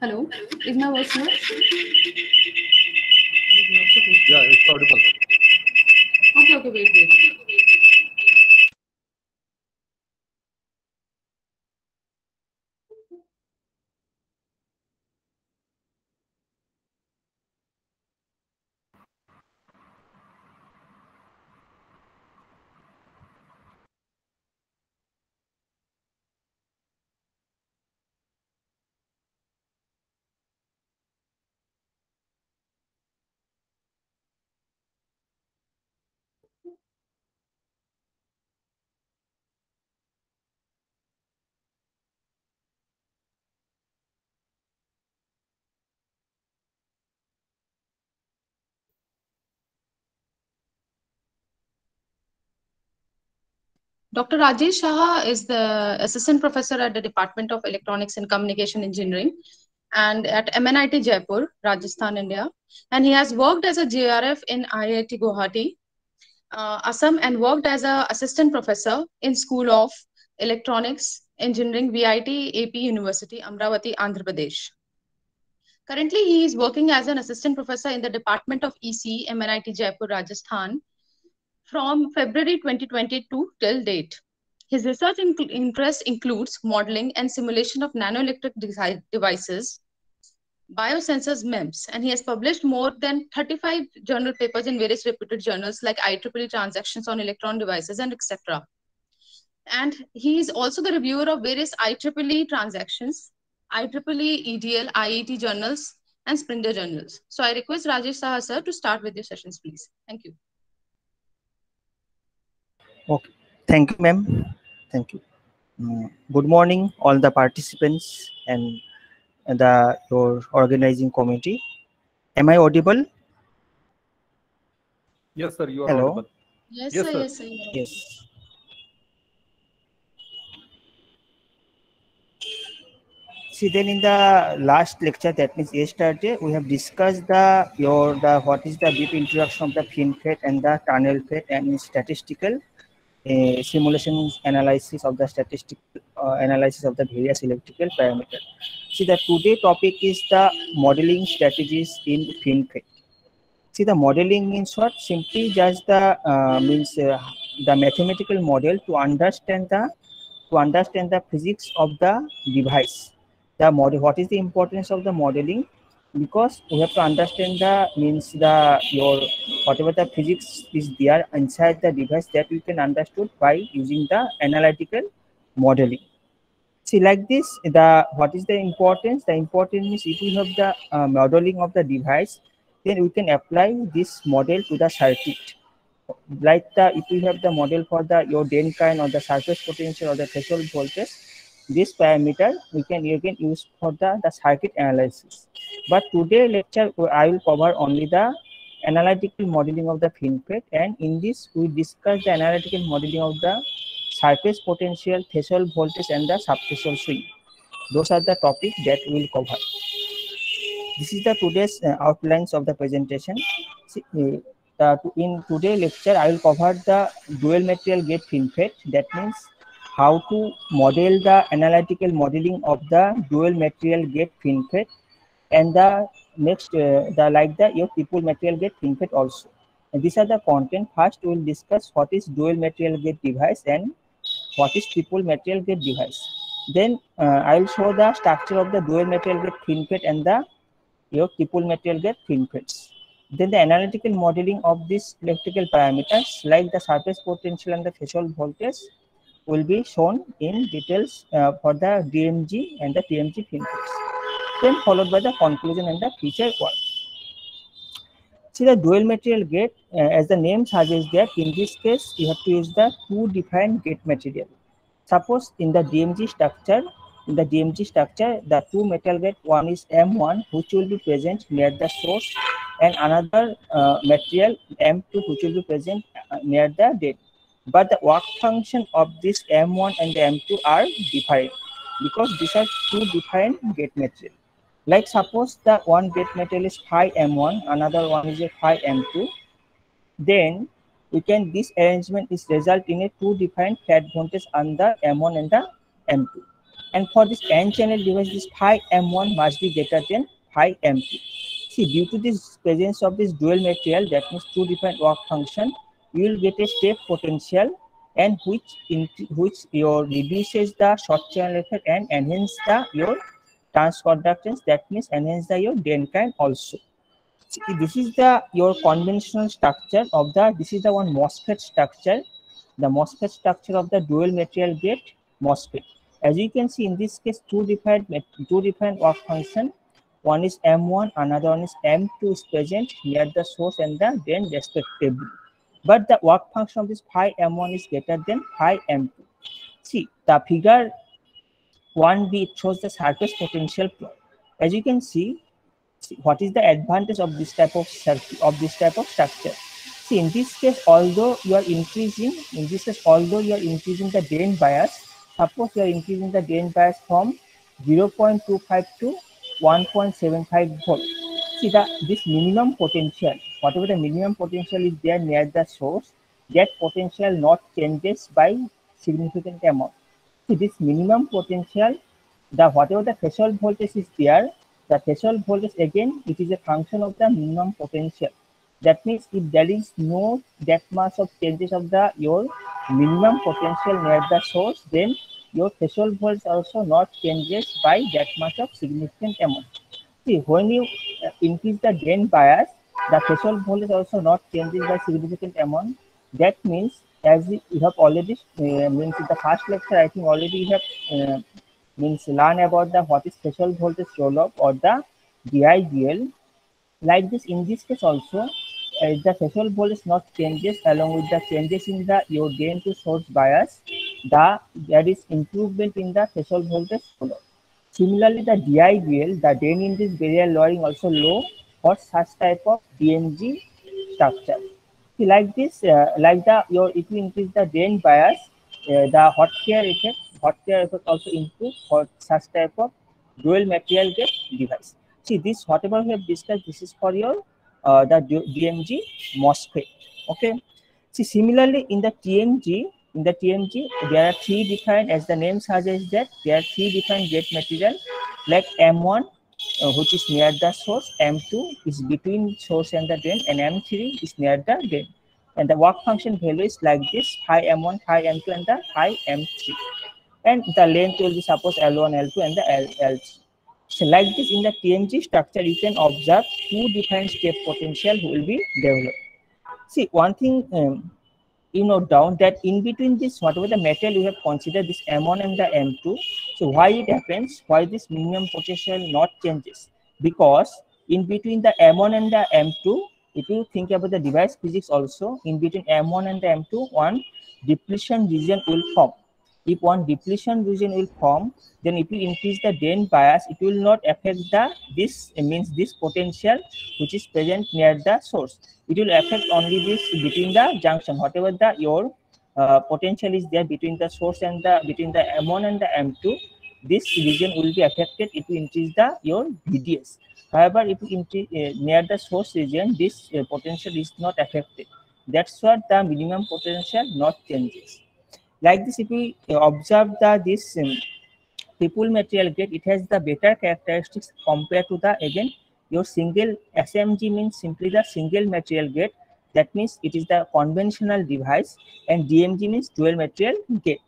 Hello, is my voice clear? Yeah, it's audible. Okay, okay, wait, wait. Dr. Rajesh Saha is the assistant professor at the Department of Electronics and Communication Engineering and at MNIT Jaipur, Rajasthan, India. And he has worked as a JRF in IIT Guwahati, uh, Assam, and worked as an assistant professor in School of Electronics Engineering, VIT AP University, Amaravati, Andhra Pradesh. Currently, he is working as an assistant professor in the Department of EC, MNIT Jaipur, Rajasthan, from February 2022 till date. His research in interest includes modeling and simulation of nanoelectric de devices, biosensors MEMS, and he has published more than 35 journal papers in various reputed journals like IEEE Transactions on Electron Devices and etc. And he is also the reviewer of various IEEE transactions, IEEE EDL, IET journals, and Springer journals. So I request Rajesh Saha to start with your sessions, please. Thank you. Okay, thank you, ma'am. Thank you. Mm, good morning, all the participants and the your organizing committee. Am I audible? Yes, sir, you are Hello. audible. Yes, Yes, sir. sir. Yes, sir. Yes. See, then in the last lecture, that means yesterday, we have discussed the your the what is the brief introduction of the FinFET and the tunnel FET and statistical uh, simulation analysis of the statistical uh, analysis of the various electrical parameters. See, the today topic is the modeling strategies in FinFET. See, the modeling means what? Simply just the uh, means uh, the mathematical model to understand the to understand the physics of the device. The model. What is the importance of the modeling? Because we have to understand the means the your whatever the physics is there inside the device that we can understood by using the analytical modeling. See, like this, the what is the importance? The importance is if we have the uh, modeling of the device, then we can apply this model to the circuit. Like the if we have the model for the your drain current or the surface potential or the threshold voltage, this parameter we can can use for the, the circuit analysis. But today lecture I will cover only the analytical modeling of the FinFET and in this we discuss the analytical modeling of the surface potential, threshold voltage and the subthreshold swing. Those are the topics that we will cover. This is the today's uh, outlines of the presentation. See, uh, in today lecture, I will cover the dual material gate FinFET. That means how to model the analytical modeling of the dual material gate FinFET and the next uh, the like the your triple material gate FinFET also. And these are the content. First, we will discuss what is dual material gate device and what is triple material gate device. Then uh, I will show the structure of the dual material gate FinFET and the your triple material gate FinFETs. Then the analytical modeling of these electrical parameters like the surface potential and the threshold voltage will be shown in details uh, for the DMG and the TMG FinFETs. Then followed by the conclusion and the feature work. See the dual material gate, uh, as the name suggests that in this case, you have to use the two defined gate material. Suppose in the DMG structure, in the DMG structure, the two metal gate, one is M1, which will be present near the source, and another uh, material M2, which will be present uh, near the gate. But the work function of this M1 and the M2 are different because these are two different gate material. Like suppose that one gate material is phi M1, another one is a phi M2, then we can this arrangement is result in a two different flat voltage on the M1 and the M2. And for this n channel device, this phi m1 must be greater than phi m2. See, due to this presence of this dual material, that means two different work function, you will get a step potential and which in which your reduces the short channel effect and enhance the your transconductance. That means enhance the your kind also. See, this is the your conventional structure of the this is the one MOSFET structure, the MOSFET structure of the dual material gate MOSFET. As you can see in this case, two different two different work function one is M1, another one is M2 is present near the source and the drain respectively. But the work function of this phi M1 is greater than phi M2. See, the figure 1b shows the surface potential plot. As you can see, what is the advantage of this type of circuit of this type of structure? See, in this case, although you are increasing, in this case, although you are increasing the drain bias, suppose you are increasing the drain bias from 0.25 to 1.75 volt. See that this minimum potential, whatever the minimum potential is there near the source, that potential not changes by significant amount. See this minimum potential, the whatever the threshold voltage is there, the threshold voltage again it is a function of the minimum potential. That means if there is no that much of changes of the your minimum potential near the source, then your threshold voltage also not changes by that much of significant amount. See, when you uh, increase the drain bias, the threshold voltage also not changes by significant amount. That means, as we have already uh, means in the first lecture, I think already we have uh, means learn about the what is special voltage roll up or the DIBL. Like this, in this case also, uh, the threshold voltage not changes along with the changes in the your drain to source bias the there is improvement in the threshold voltage follow. Similarly, the DIBL, the drain induced barrier lowering also low for such type of DMG structure. Like this, uh, like the your if you increase the drain bias, uh, the hot carrier effect, hot carrier effect also improve for such type of dual material gate device. See, this whatever we have discussed, this is for your uh, the DMG MOSFET. Okay. See, similarly in the TMG, in the TMG, there are three different, as the name suggests that there are three different gate material like M1, uh, which is near the source, M2 is between source and the drain, and M3 is near the drain. And the work function value is like this, phi M1, phi M2, and the phi M3. And the length will be suppose L1, L2, and the L, L3. So like this in the TMG structure, you can observe two different step potential will be developed. See, one thing um, you know down that in between this, whatever the metal you have considered this M1 and the M2, so why it happens, why this minimum potential not changes? Because in between the M1 and the M2, if you think about the device physics also, in between M1 and the M2, one depletion region will form. If one depletion region will form, then if you increase the drain bias, it will not affect the this means this potential which is present near the source. It will affect only this between the junction, whatever the your uh, potential is there between the source and the between the M1 and the M2. This region will be affected if you increase the your VDS. However, if you uh, near the source region, this uh, potential is not affected. That's what the minimum potential not changes like this if we observe the this um, triple material gate. It has the better characteristics compared to the again your single smg means simply the single material gate. That means it is the conventional device and dmg means dual material gate.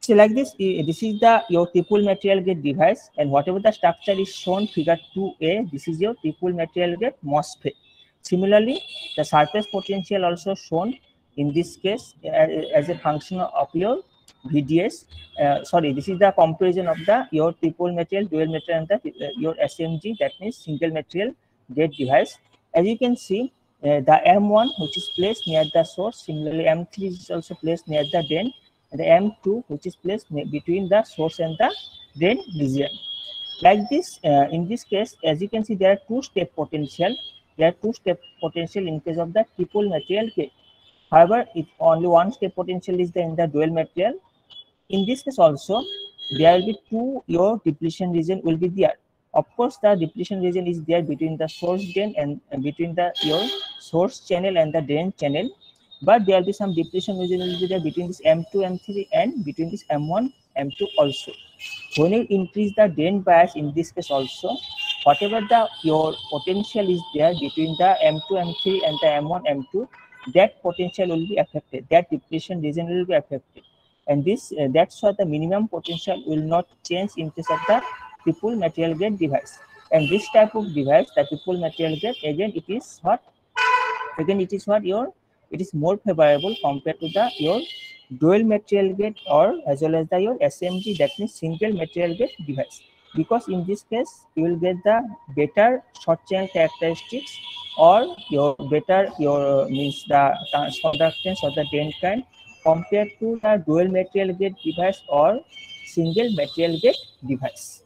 So like this this is the your triple material gate device and whatever the structure is shown figure 2a this is your triple material gate MOSFET. Similarly the surface potential also shown in this case as a function of your VDS. Uh, sorry, this is the comparison of the your triple material, dual material, and the uh, your SMG. That means single material gate device. As you can see, uh, the M1 which is placed near the source. Similarly, M3 is also placed near the drain. And the M2 which is placed between the source and the drain region. Like this, uh, in this case, as you can see, there are two step potential. There are two step potential in case of the triple material. However, if only one step potential is there in the dual material, in this case also, there will be two, your depletion region will be there. Of course, the depletion region is there between the source drain and between the your source channel and the drain channel. But there will be some depletion region will be there between this M2, M3 and between this M1 M2 also. When you increase the drain bias in this case also, whatever the your potential is there between the M2, M3 and the M1, M2, that potential will be affected. That depletion region will be affected. And this uh, that's why the minimum potential will not change in case of the triple material gate device. And this type of device, the triple material gate, again it is what again it is what your it is more favorable compared to the your dual material gate or as well as the your SMG that means single material gate device because in this case you will get the better short channel characteristics or your better your means the conductance or the kind compared to the dual material gate device or single material gate device.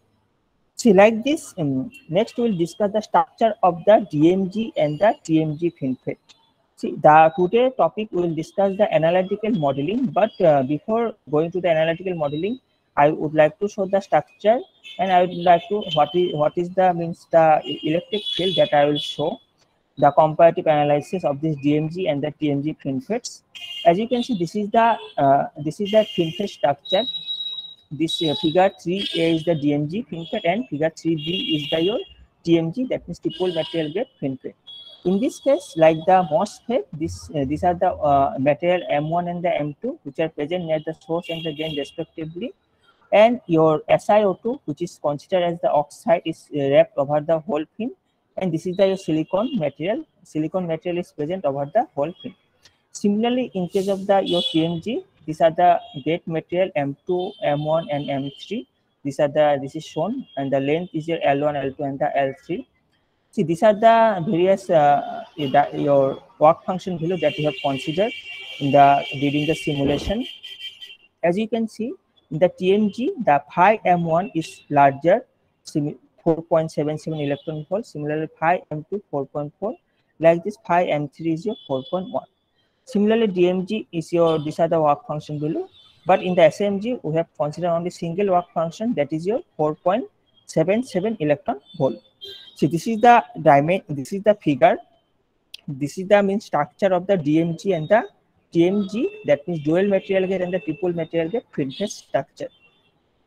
See like this, um, next we will discuss the structure of the DMG and the TMG FinFET. See, the today topic will discuss the analytical modeling, but uh, before going to the analytical modeling, I would like to show the structure and I would like to what is what is the means the electric field that I will show the comparative analysis of this DMG and the TMG FinFETs. As you can see, this is the uh, this is the FinFET structure. This uh, figure 3A is the DMG FinFET and figure 3B is the your TMG that means triple material gate FinFET. In this case, like the MOSFET, this uh, these are the uh, material M1 and the M2, which are present near the source and the drain respectively. And your SiO2, which is considered as the oxide, is wrapped over the whole fin. And this is the silicon material. Silicon material is present over the whole fin. Similarly, in case of the your TMG, these are the gate material M2, M1, and M3. These are the this is shown, and the length is your L1, L2, and the L3 See, these are the various uh, your work function value that you have considered in the during the simulation. As you can see, in the TMG, the phi M1 is larger, 4.77 electron volt. Similarly, phi M2 4.4. Like this, phi M3 is your 4.1. Similarly, DMG is your these are the work function below. But in the SMG, we have considered only single work function that is your 4.77 electron volt. So this is the diamond, this is the figure. This is the main structure of the DMG and the TMG, that means dual material gate and the triple material gate FinFET structure.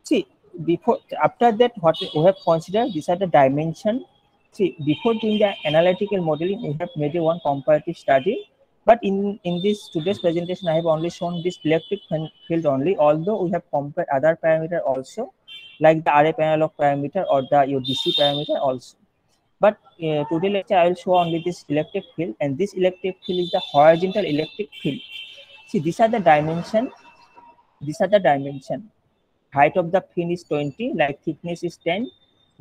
See, before after that, what we have considered, these are the dimension. See, before doing the analytical modeling, we have made one comparative study. But in, in this today's presentation, I have only shown this electric field only, although we have compared other parameter also, like the RF analog parameter or the your DC parameter also. But uh, today lecture, I will show only this electric field and this electric field is the horizontal electric field. See, these are the dimension. These are the dimension. Height of the fin is 20, like thickness is 10,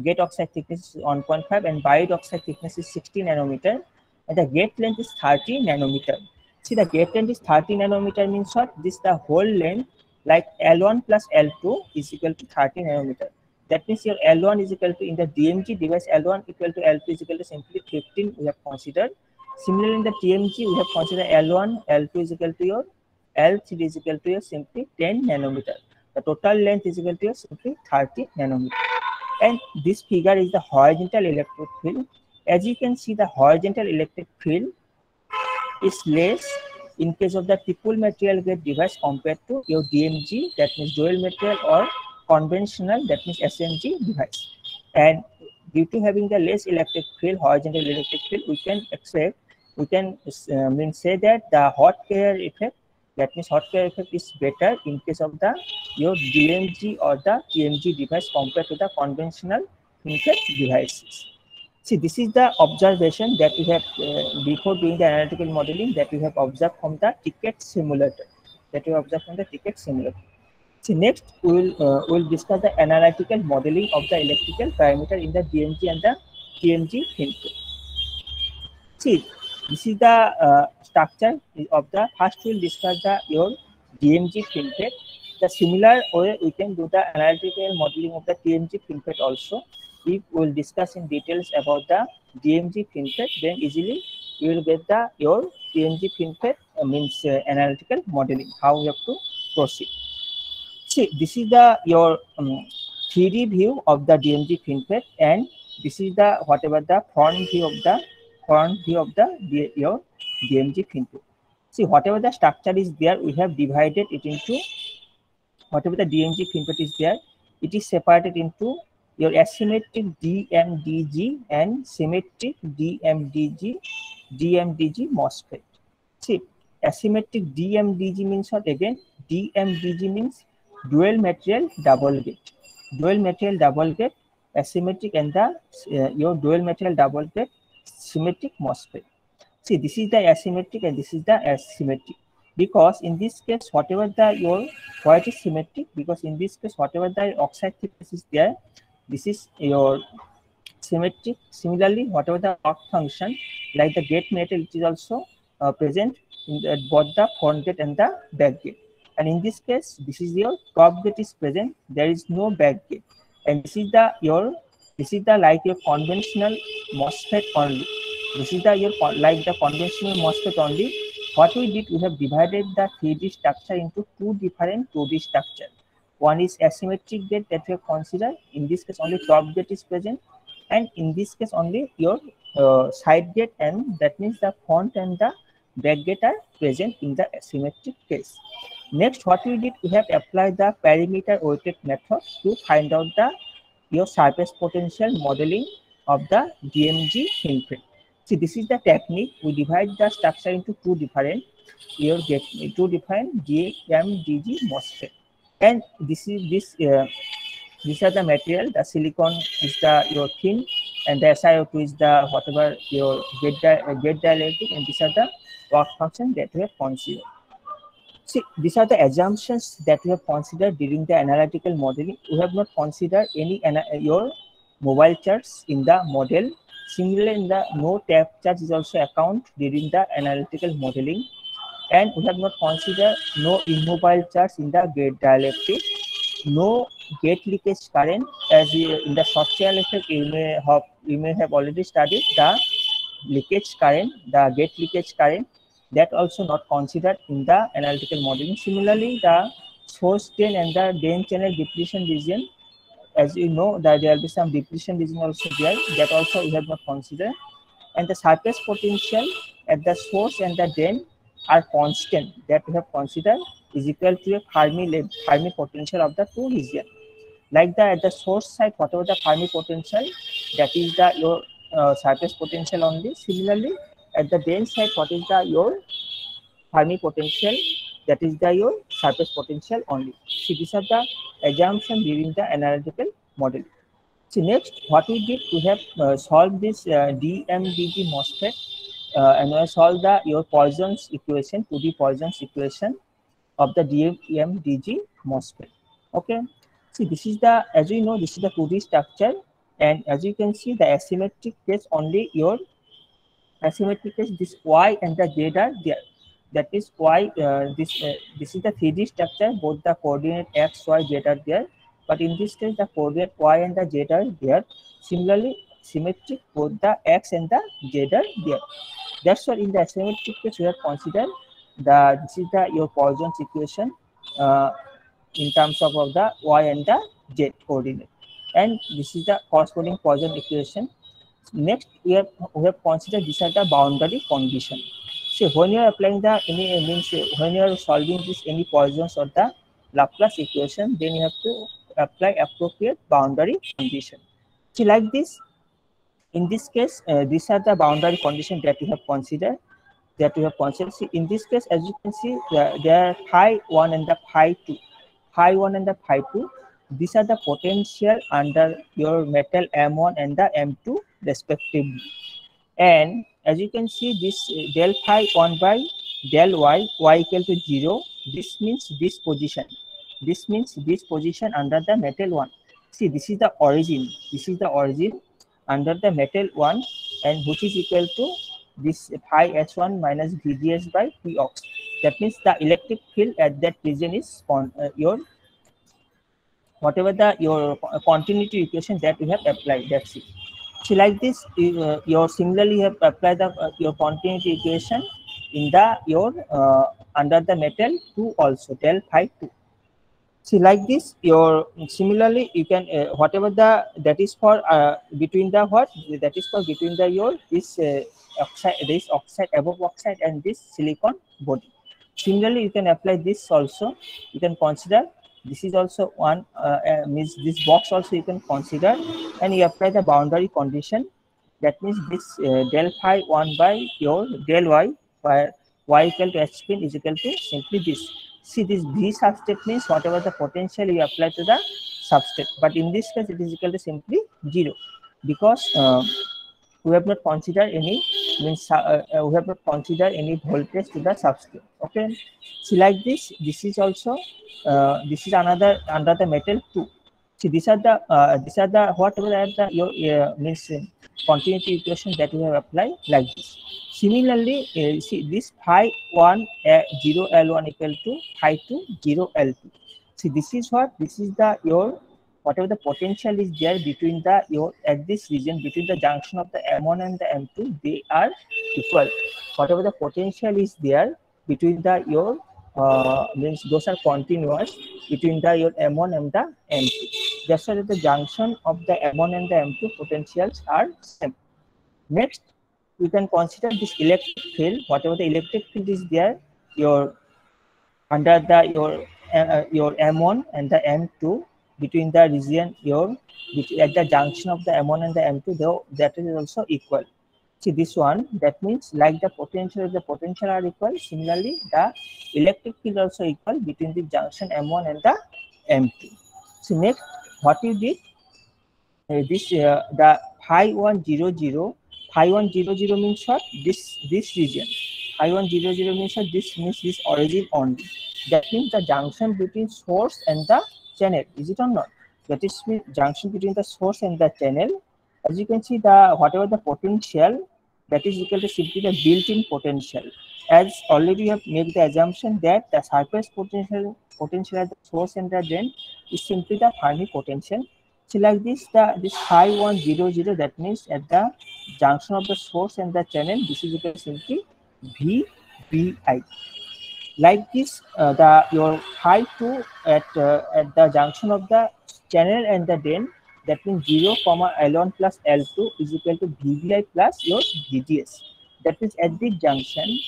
gate oxide thickness is 1.5 and buried oxide thickness is 60 nanometer and the gate length is 30 nanometer. See the gate length is 30 nanometer means what? This the whole length like L1 plus L2 is equal to 30 nanometer. That means your L1 is equal to in the DMG device L1 equal to L2 is equal to simply 15 we have considered. Similarly in the TMG we have considered L1, L2 is equal to your L3 is equal to your simply 10 nanometer. The total length is equal to your simply 30 nanometer. And this figure is the horizontal electric field. As you can see the horizontal electric field is less in case of the triple material gate device compared to your DMG that means dual material or conventional that means SMG device. And due to having the less electric field, horizontal electric field, we can expect, we can uh, mean say that the hot carrier effect, that means hot carrier effect is better in case of the your DMG or the TMG device compared to the conventional devices. See, this is the observation that we have uh, before doing the analytical modeling that we have observed from the TCAD simulator. That we observed from the TCAD simulator. See, next we will uh, we will discuss the analytical modeling of the electrical parameter in the DMG and the TMG FinFET. See, this is the uh, structure of the first we will discuss the your DMG FinFET. The similar way we can do the analytical modeling of the TMG FinFET also. If we will discuss in details about the DMG FinFET, then easily you will get the your TMG FinFET uh, means uh, analytical modeling, how you have to proceed see this is the your um, 3d view of the dmg FinFET and this is the whatever the front view of the front view of the your dmg FinFET see whatever the structure is there we have divided it into whatever the DMG FinFET is there, it is separated into your asymmetric DMDG and symmetric DMDG, DMDG MOSFET. See, asymmetric DMDG means what again? DMDG means dual material double gate. Dual material double gate, asymmetric and the uh, your dual material double gate symmetric MOSFET. See, this is the asymmetric and this is the asymmetric because in this case whatever the your white is symmetric because in this case whatever the oxide thickness is there this is your symmetric similarly whatever the work function like the gate metal it is also uh, present in the, both the front gate and the back gate and in this case this is your top gate is present there is no back gate and this is the your this is the like your conventional MOSFET only this is the your like the conventional MOSFET only what we did, we have divided the 3D structure into two different 2D structure. One is asymmetric gate that we have considered. In this case, only top gate is present. And in this case, only your uh, side gate and that means the front and the back gate are present in the asymmetric case. Next, what we did, we have applied the parameter weighted method to find out the your surface potential modeling of the DMG FinFET. See, this is the technique. We divide the structure into two different your get two different DMDG MOSFET. And this is this uh, these are the material. The silicon is the your thin, and the SiO2 is the whatever your gate di uh, dielectric, and these are the work function that we have considered. See, these are the assumptions that we have considered during the analytical modeling. We have not considered any your mobile charts in the model Similarly, in the no trap charge is also account during the analytical modeling. And we have not considered no immobile charge in the gate dielectric, no gate leakage current as in the Schottky effect you may have you may have already studied the leakage current, the gate leakage current that also not considered in the analytical modeling. Similarly, the source drain and the drain channel depletion region as you know that there will be some depletion region also there that also we have not considered and the surface potential at the source and the drain are constant that we have considered is equal to a Fermi Fermi potential of the two region. Like the at the source side, whatever the Fermi potential, that is the your uh, surface potential only. Similarly, at the drain side, what is the your Fermi potential that is the your surface potential only. See, these are the assumption during the analytical model. So next, what we did, we have uh, solved this uh, DMDG MOSFET uh, and we solved the your Poisson's equation, 2D Poisson's equation of the DMDG MOSFET. Okay. See, this is the, as you know, this is the 2D structure and as you can see, the asymmetric case only your asymmetric case, this Y and the Z are there that is why uh, this uh, this is the 3D structure. Both the coordinate x, y, z are there. But in this case, the coordinate y and the z are there. Similarly, symmetric both the x and the z are there. That's why in the asymmetric case we have considered the this is the your Poisson's equation uh, in terms of, of the y and the z coordinate, and this is the corresponding Poisson equation. Next, we have we have considered these are the boundary condition. So when you are applying the any means when you are solving this any Poisson's or the Laplace equation, then you have to apply appropriate boundary condition. So like this, in this case, uh, these are the boundary conditions that we have considered. That we have considered. See, in this case, as you can see, there, are phi one and the phi two, phi one and the phi two. These are the potential under your metal M1 and the M2 respectively. And as you can see this uh, del phi 1 by del y y equal to 0 this means this position. This means this position under the metal one. See this is the origin. This is the origin under the metal one and which is equal to this phi s1 minus vds by p ox. That means the electric field at that region is on uh, your whatever the your continuity equation that we have applied. That's it so like this, uh, you similarly have applied the, uh, your continuity equation in the your uh, under the metal 2 also del phi 2. See like this, your similarly you can uh, whatever the that is for uh, between the what that is for between the your this uh, oxide this oxide above oxide and this silicon body. Similarly, you can apply this also. You can consider This is also one, uh, uh, means this box also you can consider and you apply the boundary condition. That means this uh, del phi 1 by your del y where y equal to h spin is equal to simply this. See this V substate means whatever the potential you apply to the substate. But in this case, it is equal to simply zero because uh, we have not considered any means uh, uh, we have to consider any voltage to the substrate. Okay, see like this. This is also uh, this is another under the metal two. See these are the uh, these are the whatever are the your uh, means uh, continuity equation that we have applied like this. Similarly, uh, see this phi 1 uh, 0 L1 equal to phi 2 0 L2. See this is what this is the your whatever the potential is there between the your at this region between the junction of the M1 and the M2 they are equal. Whatever the potential is there between the your uh, means those are continuous between the your M1 and the M2. That's why the junction of the M1 and the M2 potentials are same. Next, you can consider this electric field. Whatever the electric field is there, your under the your uh, your M1 and the M2 between the region your at the junction of the M1 and the M2, though that is also equal. See this one, that means like the potential, the potential are equal. Similarly, the electric field also equal between the junction M1 and the M2. So next, what you did, uh, this uh, the phi 100, phi 100 means what? This this region. Phi 100 means what? This means this origin only. That means the junction between source and the channel. Is it or not? That is the junction between the source and the channel. As you can see, the whatever the potential that is equal to simply the built-in potential. As already you have made the assumption that the surface potential potential at the source and the drain is simply the Fermi potential. So like this, the this phi one zero zero that means at the junction of the source and the channel, this is equal to simply V B I. Like this, uh, the your phi two at uh, at the junction of the channel and the drain that means 0 comma L1 plus L2 is equal to VBI plus your VGS. that is at the junction,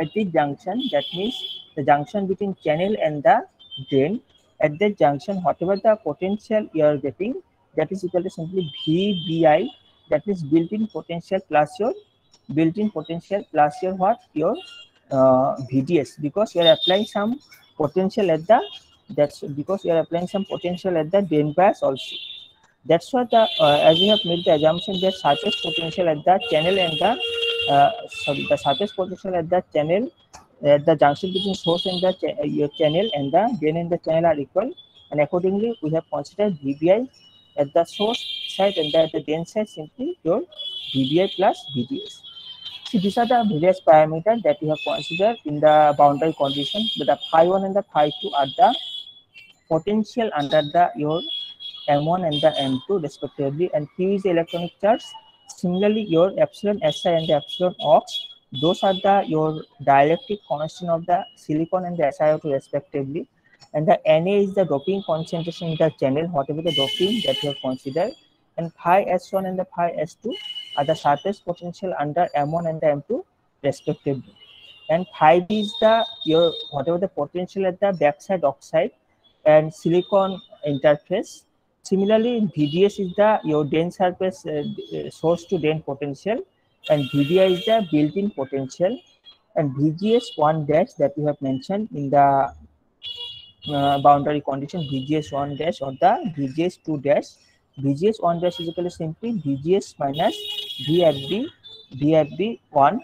at the junction, that means the junction between channel and the drain, at that junction, whatever the potential you are getting, that is equal to simply VBI, that is built-in potential plus your built-in potential plus your what? Your uh, VDS, because you are applying some potential at the, that's because you are applying some potential at the drain bias also. That's what the, uh, as you have made the assumption that surface potential at the channel and the, uh, sorry, the surface potential at the channel, at the junction between source and the cha your channel and the drain and the channel are equal. And accordingly, we have considered VBI at the source side and at the drain side simply your VBI plus VDS. See, these are the various parameters that we have considered in the boundary condition. But the phi 1 and the phi 2 are the potential under the your M1 and the M2 respectively, and Q is the electronic charge. Similarly, your epsilon Si and the epsilon ox, those are the your dielectric constant of the silicon and the SiO2 respectively. And the Na is the doping concentration in the channel, whatever the doping that you have considered. And phi S1 and the phi S2 are the surface potential under M1 and the M2 respectively. And phi B is the your whatever the potential at the backside oxide and silicon interface Similarly, VDS is the your drain surface uh, source to drain potential, and VBI is the built-in potential, and VGS one dash that you have mentioned in the uh, boundary condition VGS one dash or the VGS two dash. VGS one dash is equal to simply VGS minus VFB VFB one.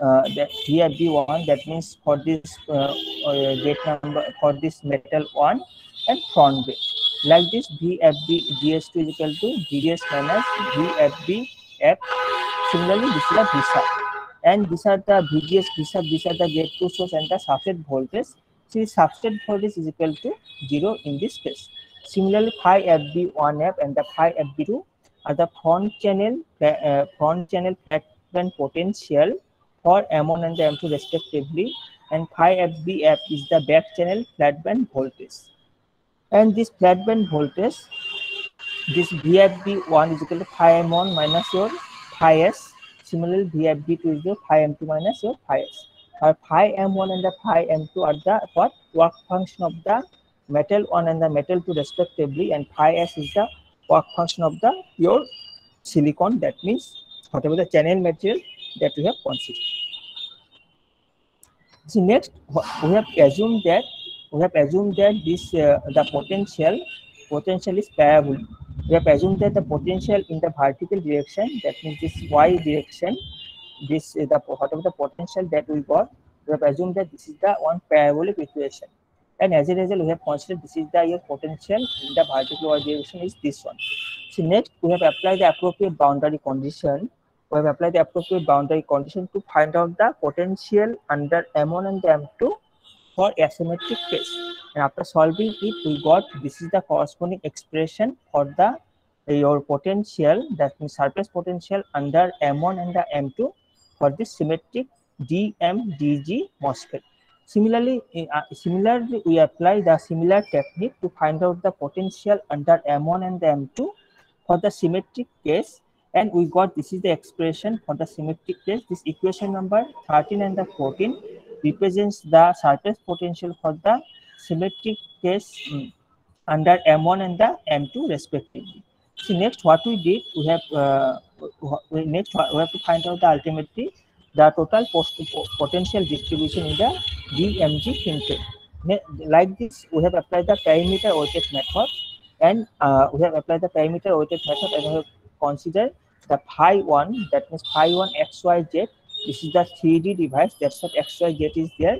Uh, that VFB one that means for this uh, uh, gate number for this metal one and front gate like this VFB GS2 is equal to VDS minus VFB F. Similarly, this is the VSAP. And these are the VGS, VSAP, these are the gate to source and the substrate voltage. See, substrate voltage is equal to 0 in this case. Similarly, phi FB1F and the phi FB2 are the front channel, uh, front channel flatband potential for M1 and M2 respectively. And phi FBF is the back channel flatband voltage and this flatband voltage this VFB1 is equal to phi M1 minus your phi S. Similarly, VFB2 is your phi M2 minus your phi S. Our phi M1 and the phi M2 are the what work function of the metal 1 and the metal 2 respectively and phi s is the work function of the pure silicon that means whatever the channel material that we have considered. So next we have assumed that we have assumed that this uh, the potential potential is parabolic. We have assumed that the potential in the vertical direction that means this y direction this is the whatever the potential that we got we have assumed that this is the one parabolic equation and as a result we have considered this is the your potential in the vertical direction is this one. So next we have applied the appropriate boundary condition. We have applied the appropriate boundary condition to find out the potential under m1 and m2 for asymmetric case and after solving it we got this is the corresponding expression for the uh, your potential that means surface potential under m1 and the m2 for this symmetric DMDG MOSFET. Similarly, uh, similarly, we apply the similar technique to find out the potential under M1 and M2 for the symmetric case. And we got this is the expression for the symmetric case. This equation number 13 and the 14 represents the surface potential for the symmetric case um, under M1 and the M2 respectively. So next, what we did, we have uh, next we have to find out the ultimately the total post potential distribution in the DMG FinFET. Like this, we have applied the parameter weighted method, and uh, we have applied the parameter weighted method, and we have considered the phi one that means phi one x y z. This is the 3D device. That's what x y z is there,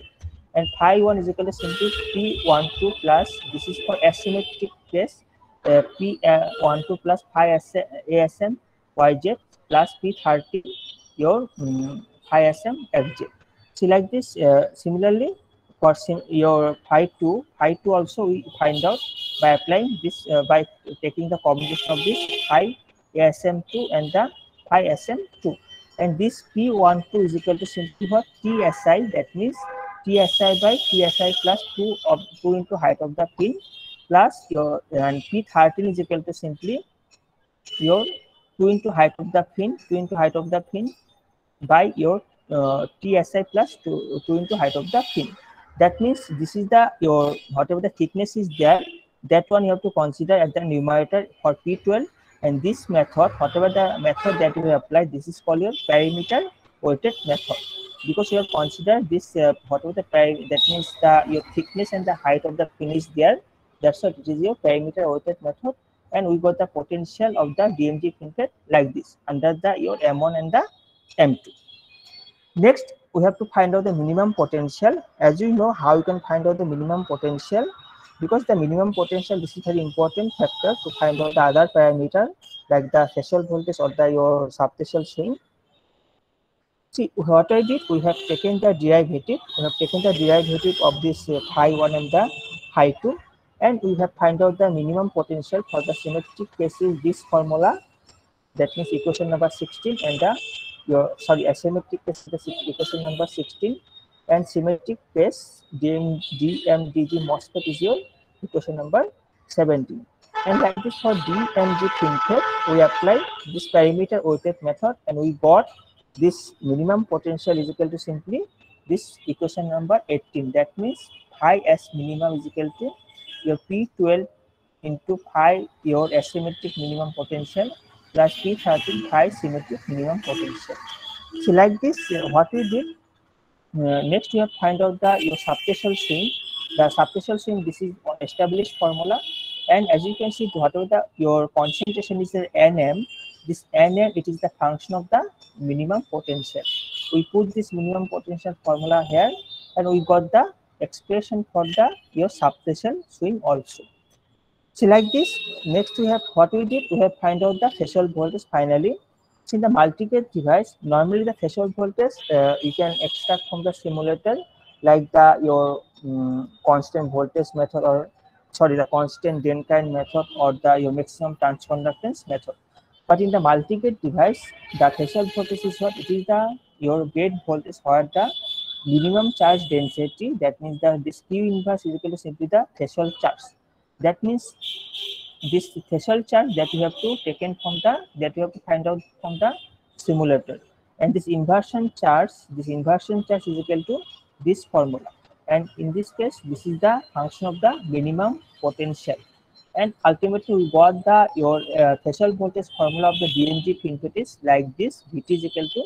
and phi one is equal to simply p one two plus. This is for asymmetric case. Uh, p uh, one two plus phi asm yz plus p30 your um, phi sm fj see like this uh, similarly for sim your phi 2 phi 2 also we find out by applying this uh, by taking the combination of this phi asm2 and the phi sm2 and this p12 is equal to simply what tsi that means tsi by tsi plus 2 of 2 into height of the fin plus your and p13 is equal to simply your 2 into height of the fin 2 into height of the fin by your uh, tsi plus 2, 2 into height of the fin that means this is the your whatever the thickness is there that one you have to consider at the numerator for p12 and this method whatever the method that you apply this is called your parameter weighted method. Because you have considered this uh, whatever the that means the your thickness and the height of the fin is there. That's what it is your parameter weighted method. And we got the potential of the DMG FinFET like this under the your M1 and the M2. Next, we have to find out the minimum potential. As you know, how you can find out the minimum potential because the minimum potential this is very important factor to find out the other parameter like the threshold voltage or the your subthreshold swing. See what I did, we have taken the derivative. We have taken the derivative of this uh, phi one and the phi two, and we have find out the minimum potential for the symmetric case is this formula. That means equation number 16 and the your sorry asymmetric case equation number 16 and symmetric DM, DMDG MOSFET is your equation number 17 and like this for DMG FinFET we apply this parameter weighted method and we got this minimum potential is equal to simply this equation number 18 that means phi s minimum is equal to your p12 into phi your asymmetric minimum potential plus P13 phi symmetric minimum potential. So like this, uh, what we did, uh, next we have find out the your subthreshold swing. The subthreshold swing, this is established formula. And as you can see, whatever the your concentration is the Nm, this Nm, it is the function of the minimum potential. We put this minimum potential formula here and we got the expression for the your subthreshold swing also. So like this, next we have what we did, we have find out the threshold voltage finally. In the multi-gate device, normally the threshold voltage uh, you can extract from the simulator like the your um, constant voltage method or sorry the constant drain current method or the your maximum transconductance method. But in the multi-gate device, the threshold voltage is what it is the your gate voltage or the minimum charge density. That means the this Q inverse is equal to simply the threshold charge that means this threshold charge that you have to taken from the that you have to find out from the simulator and this inversion charge this inversion charge is equal to this formula And in this case, this is the function of the minimum potential. And ultimately, we got the your uh, threshold voltage formula of the DMG FinFET is like this: Vt is equal to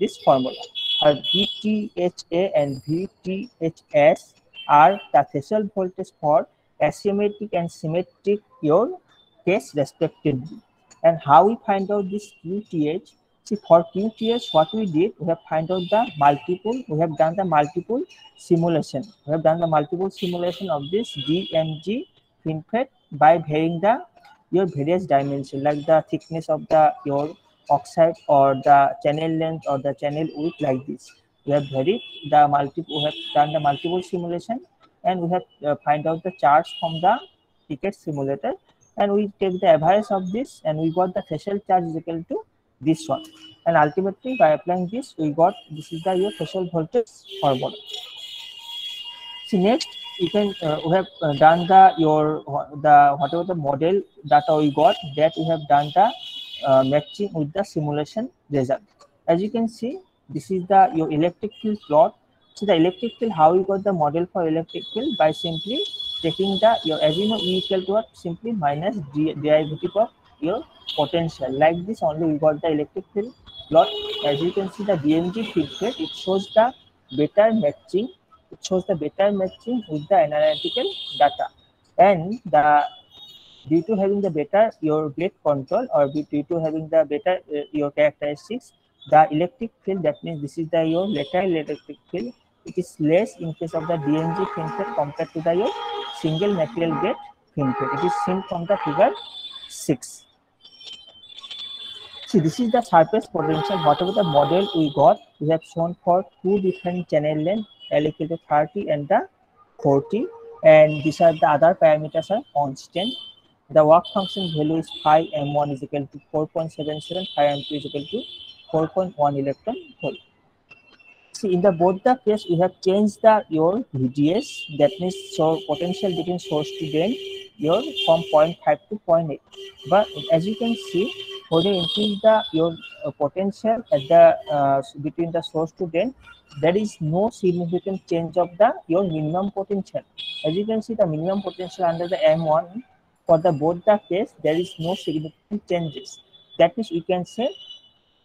this formula. Our VTHA and VTHS are the threshold voltage for asymmetric and symmetric your case respectively. And how we find out this QTH? See, for QTH, what we did, we have find out the multiple, we have done the multiple simulation. We have done the multiple simulation of this DMG FinFET by varying the your various dimension, like the thickness of the your oxide or the channel length or the channel width like this. We have varied the multiple, we have done the multiple simulation and we have uh, find out the charge from the TCAD simulator and we take the average of this and we got the threshold charge is equal to this one. And ultimately by applying this we got this is the your threshold voltage formula see next you can uh, we have uh, done the your the whatever the model data we got that we have done the uh, matching with the simulation result. As you can see this is the your electric field plot so the electric field how you got the model for electric field? By simply taking the your as you know e equal to simply minus d derivative of your potential. Like this only we got the electric field plot. As you can see the dmg field field it shows the better matching. It shows the better matching with the analytical data. And the due to having the better your gate control or due to having the better uh, your characteristics the electric field that means this is the your lateral electric field it is less in case of the dmg FinFET compared to the uh, single material gate FinFET it is seen from the figure 6 See, this is the surface potential. Whatever the model we got, we have shown for two different channel length, equal to 30 and the 40. And these are the other parameters are constant. The work function value is phi m1 is equal to 4.77, phi m2 is equal to 4.1 electron volt. See, in the both the case, we have changed the your VDS. That means so potential between source to drain your from 0.5 to 0.8. But as you can see, when you increase the your uh, potential at the uh, between the source to drain, there is no significant change of the your minimum potential. As you can see, the minimum potential under the M1 for the both the case, there is no significant changes. That means we can say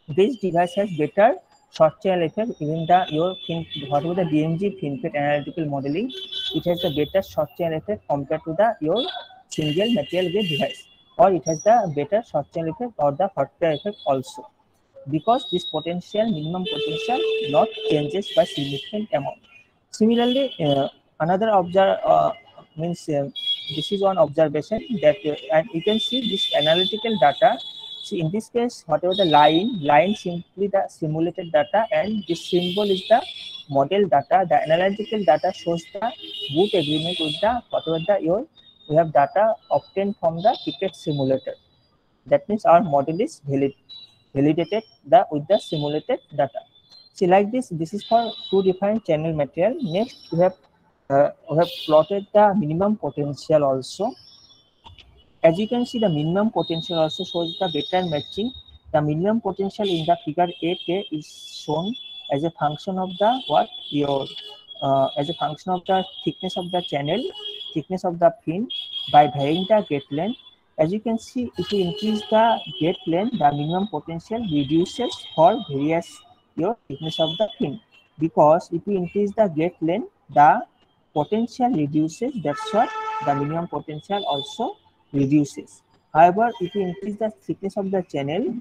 this device has better short channel effect even the your fin, whatever the DMG FinFET analytical modeling, it has a better short channel effect compared to the your single material gate device or it has the better short channel effect or the hot pair effect also because this potential minimum potential not changes by significant amount similarly uh, another observe uh, means uh, this is one observation that uh, and you can see this analytical data see in this case whatever the line line simply the simulated data and this symbol is the model data the analytical data shows the good agreement with the whatever the your we have data obtained from the TCAD simulator. That means our model is valid, validated the with the simulated data. See like this, this is for two different channel material. Next, we have uh, we have plotted the minimum potential also. As you can see, the minimum potential also shows the better matching. The minimum potential in the figure 8a is shown as a function of the what your uh, as a function of the thickness of the channel thickness of the fin by varying the gate length. As you can see, if you increase the gate length, the minimum potential reduces for various your thickness of the fin. Because if you increase the gate length, the potential reduces. That's what the minimum potential also reduces. However, if you increase the thickness of the channel,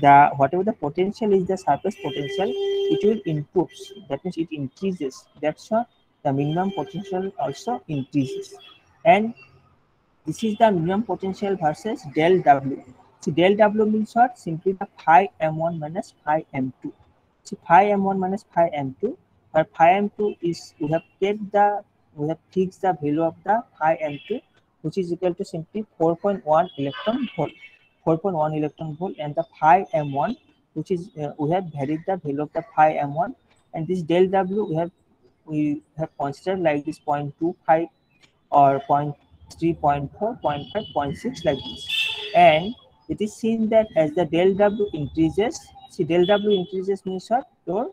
the whatever the potential is the surface potential, it will improve. That means it increases. That's what the minimum potential also increases. And this is the minimum potential versus del W. So del W means what? Simply the phi M1 minus phi M2. So phi M1 minus phi M2, where phi M2 is, we have kept the, we have fixed the value of the phi M2, which is equal to simply 4.1 electron volt. 4.1 electron volt and the phi M1, which is, uh, we have varied the value of the phi M1 and this del W we have we have considered like this 0.25 or 0.3, 0.4, 0.5, 0.6 like this. And it is seen that as the del W increases, see del W increases means what? Your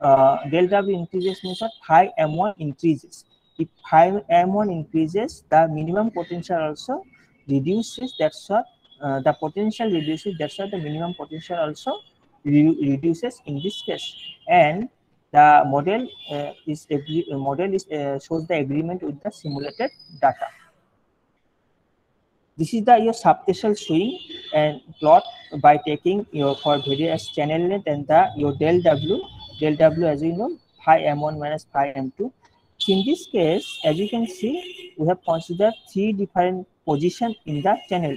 uh, del W increases means what? Phi M1 increases. If phi m1 increases, the minimum potential also reduces. That's what uh, the potential reduces. That's why the minimum potential also re reduces in this case. And the model uh, is agree, uh, model is uh, shows the agreement with the simulated data. This is the your subthreshold swing and plot by taking your for various channel length and the your del w del w as you know phi m1 minus phi m2. In this case, as you can see, we have considered three different positions in the channel.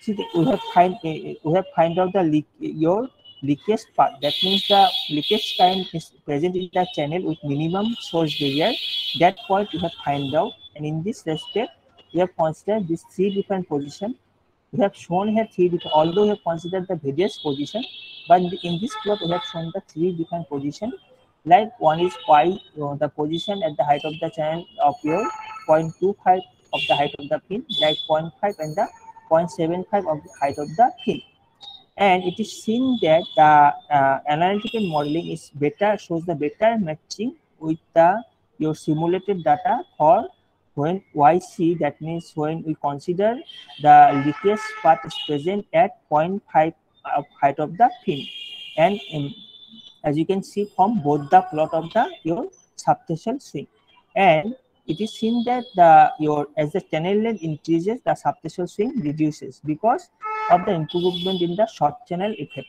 See, we have find uh, we have find out the leak, your leakage path. That means the leakage time is present in the channel with minimum source barrier. That point we have find out, and in this respect, we have considered these three different positions. We have shown here three different, although we have considered the various position, but in, this plot we have shown the three different positions. Like one is pi, you know, the position at the height of the channel of your 0.25 of the height of the fin, like 0.5 and the 0.75 of the height of the fin. And it is seen that the uh, analytical modeling is better, shows the better matching with the your simulated data for when YC, that means when we consider the leakage path is present at 0.5 of height of the fin. And in, as you can see from both the plot of the your subthreshold swing. And it is seen that the your as the channel length increases, the subthreshold swing reduces because of the improvement in the short channel effect.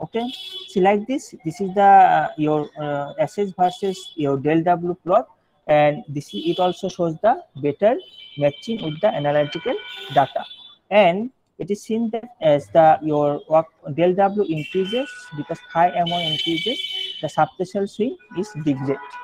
Okay, see like this, this is the uh, your uh, SS versus your del W plot and this is, it also shows the better matching with the analytical data and it is seen that as the your work del w increases because phi m1 increases the subthreshold swing is degrade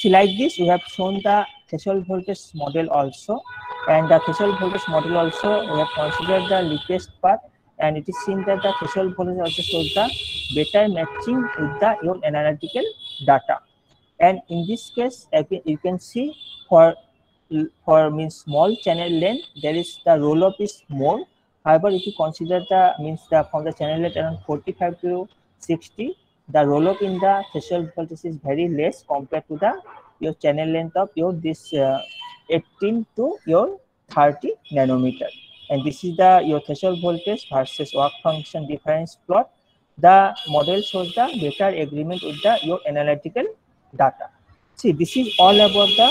see like this we have shown the threshold voltage model also. And the threshold voltage model also we have considered the leakage path and it is seen that the threshold voltage also shows the better matching with the your analytical data. And in this case you can see for for means small channel length there is the roll up is more however if you consider the means the from the channel length around 45 to 60 the roll up in the threshold voltage is very less compared to the your channel length of your this uh, 18 to your 30 nanometer. And this is the your threshold voltage versus work function difference plot. The model shows the better agreement with the your analytical data. See, this is all about the,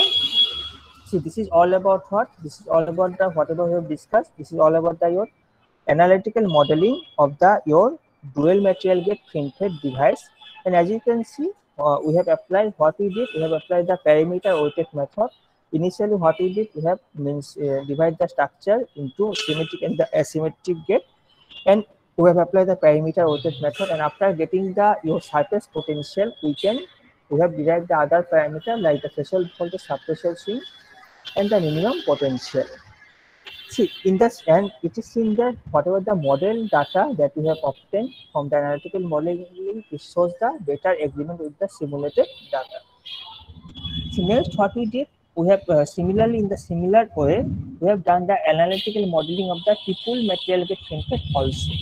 see, this is all about what? This is all about the, whatever we have discussed, this is all about the, your analytical modeling of the, your dual material gate FinFET device. And as you can see, uh, we have applied what we did, we have applied the parameter weighted method. Initially, what we did, we have means uh, divide the structure into symmetric and the asymmetric gate. And we have applied the parameter weighted method. And after getting the your surface potential, we can we have derived the other parameter like the threshold voltage, subthreshold swing, and the minimum potential. See, in this and it is seen that whatever the model data that we have obtained from the analytical modeling, it shows the better agreement with the simulated data. So next, what we did, we have uh, similarly in the similar way, we have done the analytical modeling of the triple material gate FinFET also.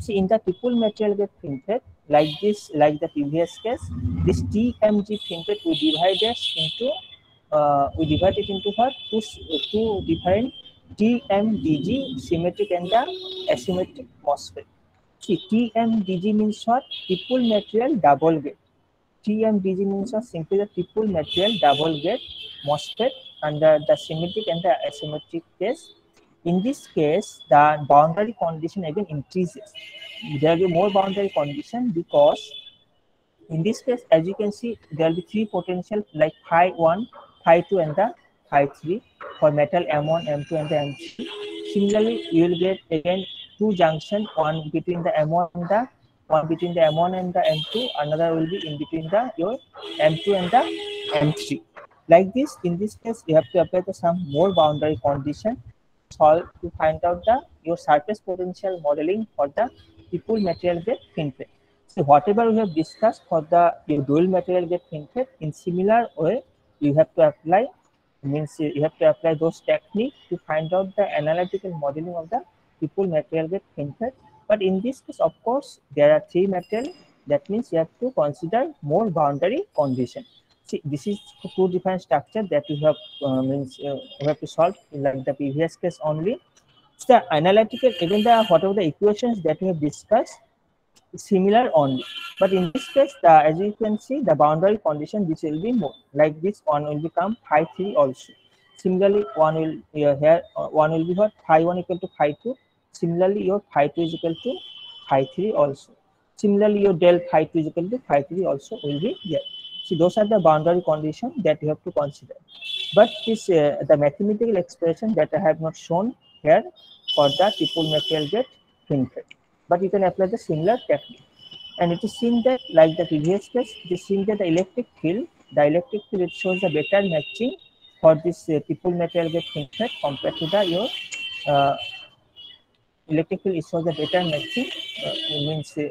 See, in the triple material gate FinFET, like this, like the previous case, this TMG FinFET we divide this into, uh, we divide it into what? Two, two different TMDG, symmetric and the asymmetric MOSFET. See, TMDG means what? Triple material double gate. TMDG means what? Simply the triple material double gate MOSFET under the symmetric and the asymmetric case. In this case, the boundary condition again increases there will be more boundary condition because in this case, as you can see, there will be three potential like phi 1, phi 2, and the phi 3 for metal M1, M2, and the M3. Similarly, you will get again two junctions, one between the M1 and the one between the M1 and the M2, another will be in between the your M2 and the M3. Like this, in this case, you have to apply the some more boundary condition solve to find out the your surface potential modeling for the triple material gate FinFET. So whatever we have discussed for the dual material gate FinFET, in similar way, you have to apply, means you have to apply those techniques to find out the analytical modeling of the triple material gate FinFET. But in this case, of course, there are three material. That means you have to consider more boundary condition. See, this is two different structure that you have uh, means uh, you have to solve like the previous case only. It's the analytical, even the whatever the equations that we have discussed, similar only. But in this case, the, as you can see, the boundary condition this will be more like this one will become phi three also. Similarly, one will uh, here uh, one will be what phi one equal to phi two. Similarly, your phi two is equal to phi three also. Similarly, your del phi two is equal to phi three also will be here. See, those are the boundary conditions that you have to consider. But this uh, the mathematical expression that I have not shown here for the triple material gate FinFET. But you can apply the similar technique. And it is seen that, like the previous case, it is seen that the electric field, the electric field, it shows a better matching for this uh, triple material gate FinFET compared to the your uh, electric field. It shows the better matching. Uh, means uh,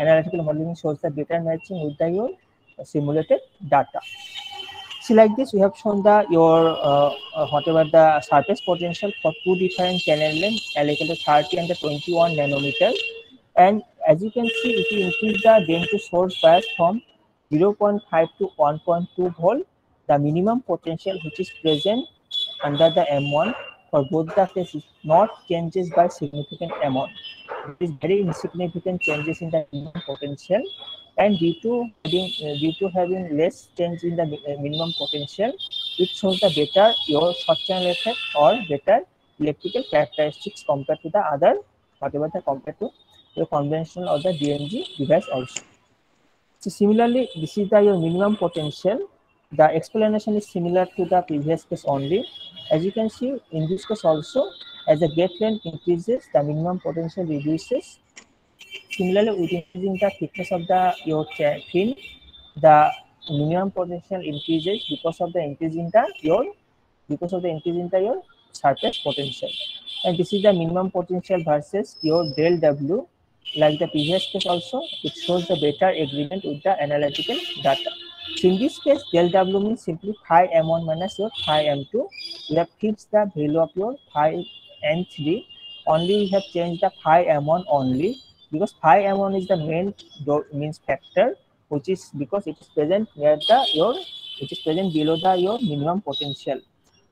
analytical modeling shows the better matching with the your simulated data. See like this, we have shown the your uh, uh, whatever the surface potential for two different channel length, L equal to 30 and the 21 nanometer. And as you can see, if you increase the drain to source bias from 0.5 to 1.2 volt, the minimum potential which is present under the M1 for both the cases not changes by significant amount. It is very insignificant changes in the minimum potential and due to having, uh, due to having less change in the uh, minimum potential, it shows the better your short channel effect or better electrical characteristics compared to the other whatever the compared to your conventional or the DMG device also. So similarly, this is the your minimum potential. The explanation is similar to the previous case only. As you can see, in this case also, as the gate length increases, the minimum potential reduces. Similarly, with increasing the thickness of the your fin, the minimum potential increases because of the increase in the your because of the increase in the your surface potential. And this is the minimum potential versus your del W. Like the previous case also, it shows the better agreement with the analytical data. So in this case, del W means simply phi M1 minus your phi M2. We have fixed the value of your phi M3. Only we have changed the phi M1 only because phi M1 is the main means factor, which is because it is present near the your which is present below the your minimum potential.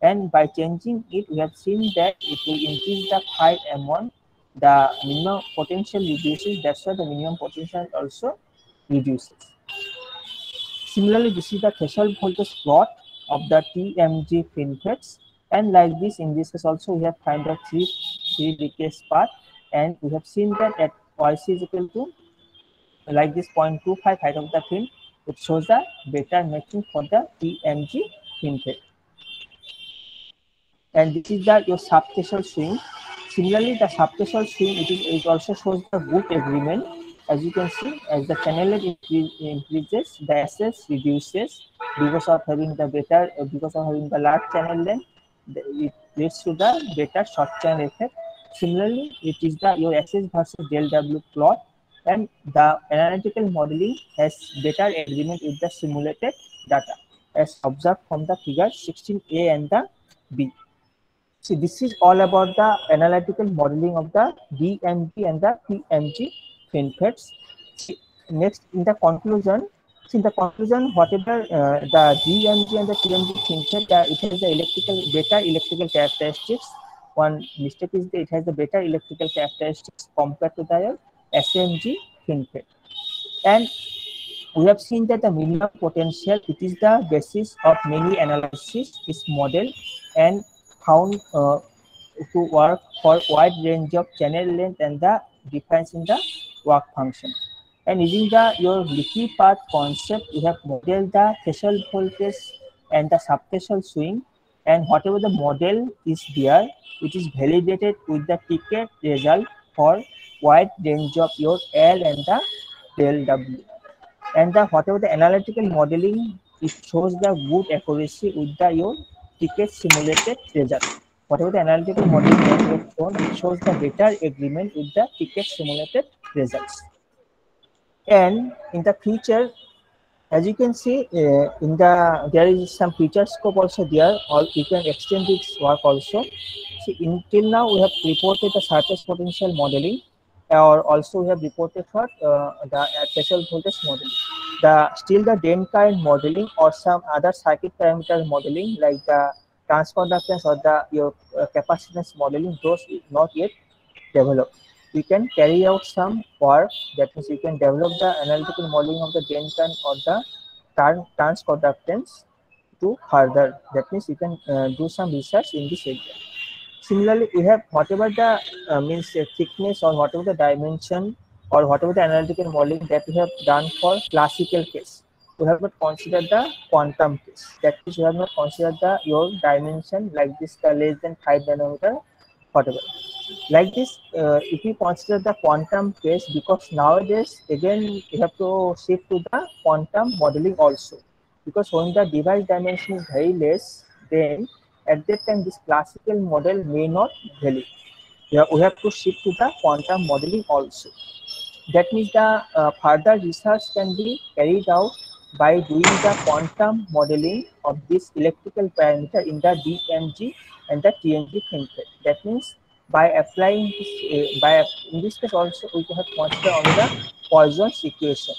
And by changing it, we have seen that it will increase the phi M1 the minimum potential reduces, that's why the minimum potential also reduces. Similarly, this is the threshold voltage plot of the TMG FinFETs. And like this, in this case also, we have find out three, three decades path. And we have seen that at YC is equal to like this 0.25 height of the fin, it shows the better matching for the TMG FinFET. And this is the your subthreshold swing. Similarly, the subthreshold swing it, is, it also shows the good agreement. As you can see, as the channel length increase, increases, the reduces because of having the better, because of having the large channel length, it leads to the better short channel effect. Similarly, it is the your versus del W plot, and the analytical modeling has better agreement with the simulated data, as observed from the figure 16A and the B. See, this is all about the analytical modeling of the DMG and the TMG FinFETs. See, Next, in the conclusion, in the conclusion, whatever uh, the DMG and the TMG FinFET, uh, it has the electrical better electrical characteristics. One mistake is that it has the better electrical characteristics compared to the SMG FinFET. And we have seen that the minimum potential, it is the basis of many analysis, is model and found uh, to work for wide range of channel length and the difference in the work function. And using the your leaky path concept, we have modeled the threshold voltage and the subthreshold swing, and whatever the model is there, it is validated with the TCAD result for wide range of your L and the del W. And the whatever the analytical modeling, it shows the good accuracy with the your TCAD simulated result. Whatever the analytical modeling that shown, it shows the better agreement with the TCAD simulated results. And in the future, as you can see, uh, in the there is some feature scope also there, or you can extend its work also. See, until now we have reported the surface potential modeling, or also we have reported for uh, the threshold voltage modeling. The still the drain current modeling or some other circuit parameter modeling like the transconductance or the your uh, capacitance modeling those not yet developed. We can carry out some work that means you can develop the analytical modeling of the drain current or the transconductance to further. That means you can uh, do some research in this area. Similarly, we have whatever the uh, means uh, thickness or whatever the dimension or whatever the analytical modeling that we have done for classical case. We have not considered the quantum case. That is, we have not considered the your dimension like this, the less than five nanometer, whatever. Like this, uh, if you consider the quantum case, because nowadays again you have to shift to the quantum modeling also. Because when the device dimension is very less, then at that time this classical model may not value. we have to shift to the quantum modeling also. That means the uh, further research can be carried out by doing the quantum modeling of this electrical parameter in the DMG and the TMG FinFET. That means by applying this, uh, by in this case also we have consider on the Poisson's equation.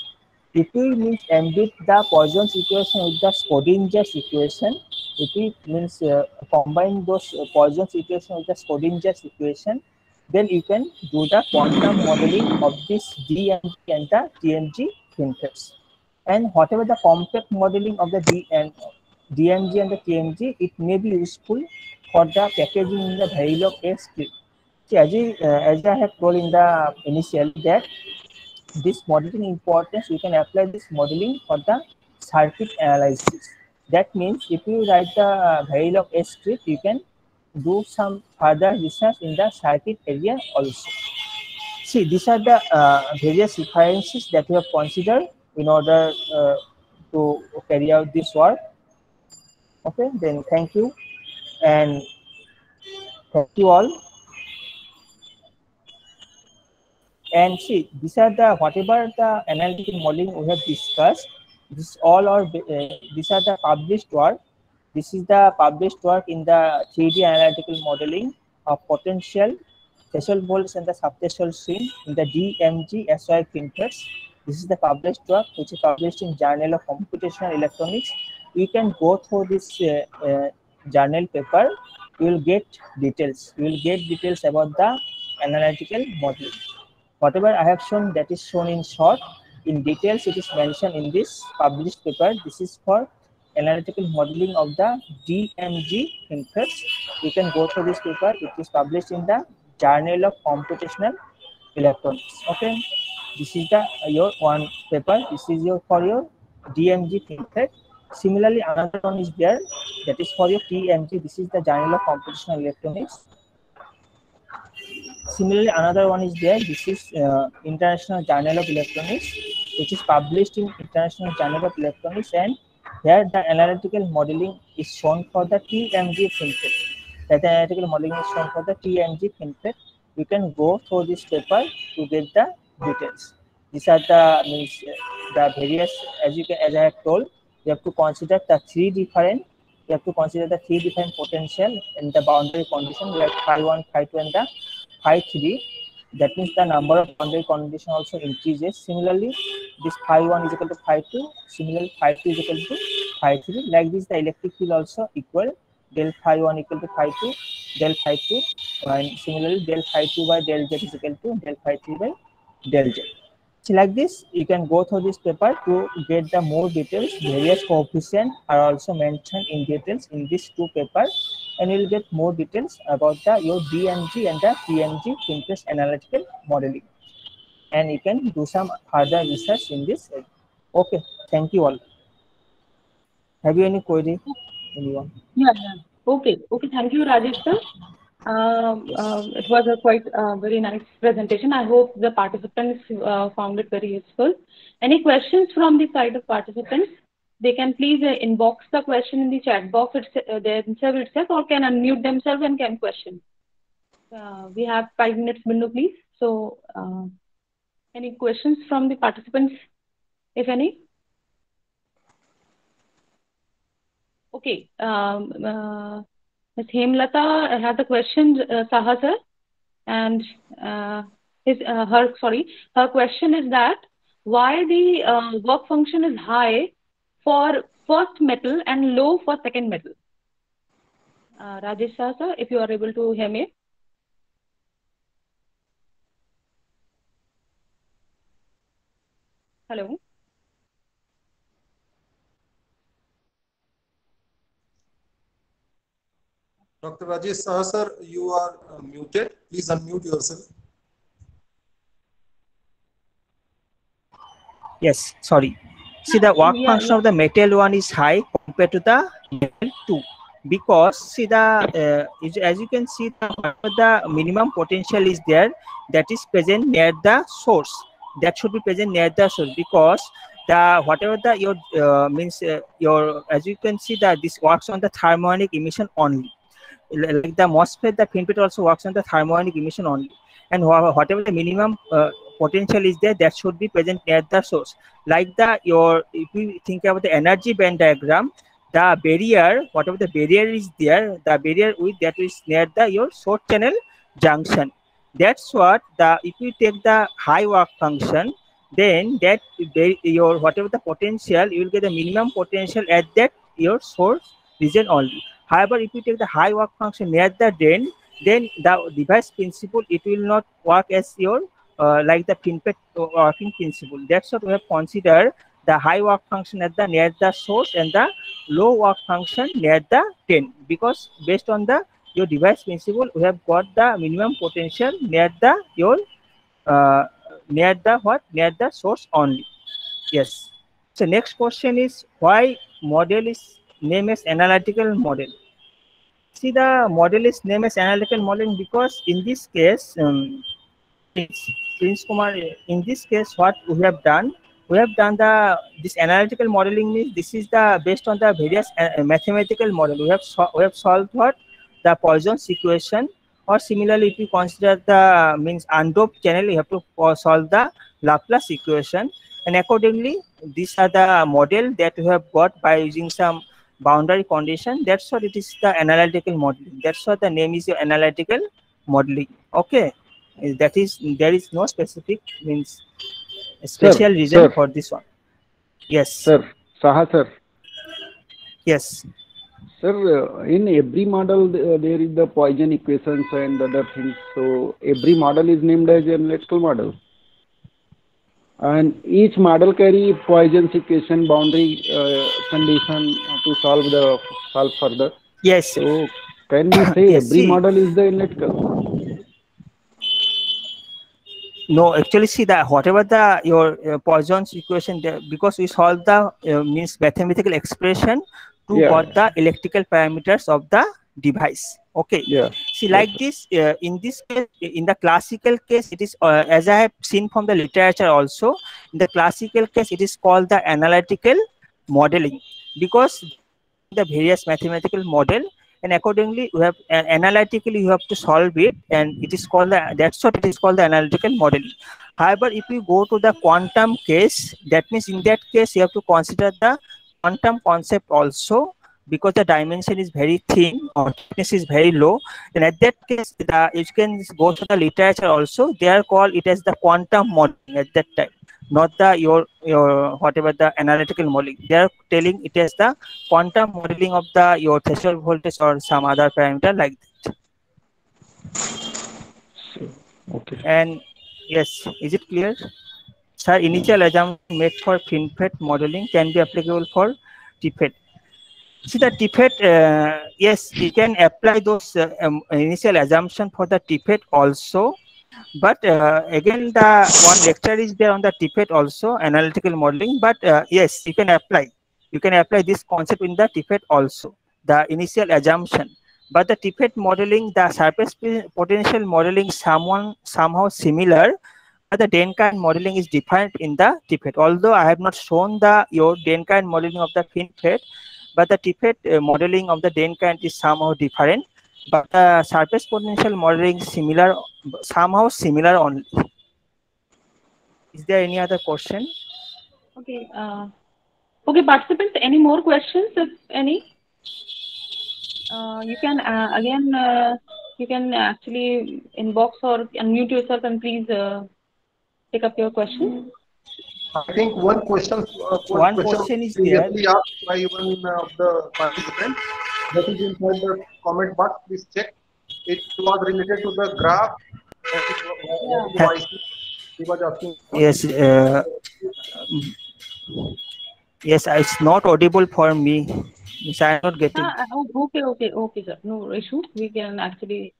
If we means embed the Poisson's equation with the Schrödinger's equation, if we means uh, combine those uh, Poisson's equation with the Schrödinger's equation, then you can do the quantum modeling of this DMG and the TMG FinFETs. And whatever the compact modeling of the D and DMG and the TMG, it may be useful for the packaging in the Verilog S script. See, as, I, uh, as I have told in the initial that this modeling importance, we can apply this modeling for the circuit analysis. That means if you write the uh, Verilog S script, you can do some further research in the circuit area also. See, these are the uh, various references that we have considered in order uh, to carry out this work. Okay, then thank you and thank you all. And see, these are the whatever the analytical modeling we have discussed. This all are uh, these are the published work. This is the published work in the 3D analytical modeling of potential threshold volts and the subthreshold swing in the DMG SOI FinFETs. This is the published work which is published in Journal of Computational Electronics. You can go through this uh, uh, journal paper. You will get details. You will get details about the analytical modeling whatever I have shown that is shown in short. In details, it is mentioned in this published paper. This is for analytical modeling of the DMG FinFETs. You can go through this paper. It is published in the Journal of Computational Electronics. Okay, this is the uh, your one paper. This is your for your DMG FinFET. Similarly, another one is there that is for your TMG. This is the Journal of Computational Electronics Similarly, another one is there. This is uh, International Journal of Electronics, which is published in International Journal of Electronics, and here the analytical modeling is shown for the TMG FinFET. That analytical modeling is shown for the TMG FinFET. You can go through this paper to get the details. These are the means the various as you can as I have told. You have to consider the three different. You have to consider the three different potential in the boundary condition. Like phi one, phi two, and the phi 3 that means the number of boundary condition also increases. Similarly this phi 1 is equal to phi 2 similarly phi 2 is equal to phi 3 like this the electric field also equal. Del phi 1 equal to phi 2 del phi 2 and similarly del phi 2 by del z is equal to del phi 3 by del z like this you can go through this paper to get the more details various coefficients are also mentioned in details in this two papers and you'll get more details about the your DMG and the TMG FinFET analytical modeling. And you can do some further research in this. Okay, thank you all. Have you any query, anyone? Yeah, yeah. Okay, okay. Thank you, Rajesh sir. Um, uh, it was a quite uh, very nice presentation. I hope the participants uh, found it very useful. Any questions from the side of participants? they can please uh, inbox the question in the chat box uh, themselves itself or can unmute themselves and can question. Uh, we have five minutes window, please. So, uh, any questions from the participants, if any? Okay. Um, Ms. Hemlata has a question, uh, Saha sir. And uh, his uh, her sorry her question is that why the uh, work function is high for first metal and low for second metal. Uh, Rajesh Saha, sir, if you are able to hear me. Hello. Dr. Rajesh Saha, sir, you are uh, muted. Please unmute yourself. Yes, sorry. See the work Yeah, function of the metal one is high compared to the metal two because see the uh, as you can see the, the minimum potential is there that is present near the source that should be present near the source because the whatever the your uh, means uh, your as you can see that this works on the thermionic emission only L- like the MOSFET the FinFET also works on the thermionic emission only. And whatever the minimum uh, potential is there that should be present near the source. Like the your if you think about the energy band diagram the barrier whatever the barrier is there the barrier with that is near the your source channel junction. That's what the if you take the high work function then that your whatever the potential you will get the minimum potential at that your source region only however if you take the high work function near the drain then the device principle it will not work as your uh, like the FinFET working principle. That's what we have considered the high work function at the near the source and the low work function near the drain. Because based on the your device principle we have got the minimum potential near the your uh, near the what? Near the source only. Yes. So next question is why model is named as analytical model. See the model is named as analytical modeling because in this case um, Prince, Kumar, in this case, what we have done, we have done the this analytical modeling means this is the based on the various uh, mathematical model. We have so, we have solved what? The Poisson's equation, or similarly, if you consider the means undoped channel, you have to uh, solve the Laplace equation, and accordingly, these are the model that we have got by using some boundary condition. That's what it is the analytical modeling. That's what the name is your analytical modeling. Okay that is there is no specific means a special reason sir. for this one yes Sir, Saha sir. yes Sir, uh, in every model uh, there is the Poisson equations and other things. So every model is named as an analytical model. And each model carry Poisson's equation boundary uh, condition to solve the solve further. yes So can we say Yes, every see. model is the analytical? no actually see that whatever the your uh, poisson's equation there, because we solve the uh, means mathematical expression to Yeah. got the electrical parameters of the device okay. Yeah. see like this uh, in this case in the classical case it is uh, as i have seen from the literature also in the classical case it is called the analytical modeling. Because the various mathematical model and accordingly we have uh, analytically you have to solve it and it is called the that's what it is called the analytical modeling. However if you go to the quantum case that means in that case you have to consider the quantum concept also because the dimension is very thin or thickness is very low then at that case the, you can go to the literature also. They are called it as the quantum modeling at that time not the your your whatever the analytical modeling. They are telling it as the quantum modeling of the your threshold voltage or some other parameter like that. Okay. and yes is it clear? Sir initial assumption made for finfet modeling can be applicable for tfet see the tfet uh, yes you can apply those uh, um, initial assumption for the tfet also. But uh, again the one lecture is there on the tfet also analytical modeling. But uh, yes you can apply. You can apply this concept in the tfet also the initial assumption. But the tfet modeling the surface potential modeling someone somehow similar but the drain current modeling is different in the TFET. Although I have not shown the your drain current modeling of the FinFET, but the TFET uh, modeling of the drain current is somehow different. But the surface potential modeling similar, somehow similar only. Is there any other question? Okay. Uh, okay, participants, any more questions, if any? Uh, you can uh, again uh, you can actually inbox or unmute yourself and please uh, take up your question. I think one question. Uh, one, question, question is there. asked by one of the participants. That is inside the comment box. Please check. It was related to the graph. Yeah. He was asking. Yes. Uh, yes, it's not audible for me. Yes, I'm not getting. Ah, ah okay, okay, okay, sir. No issue. We can actually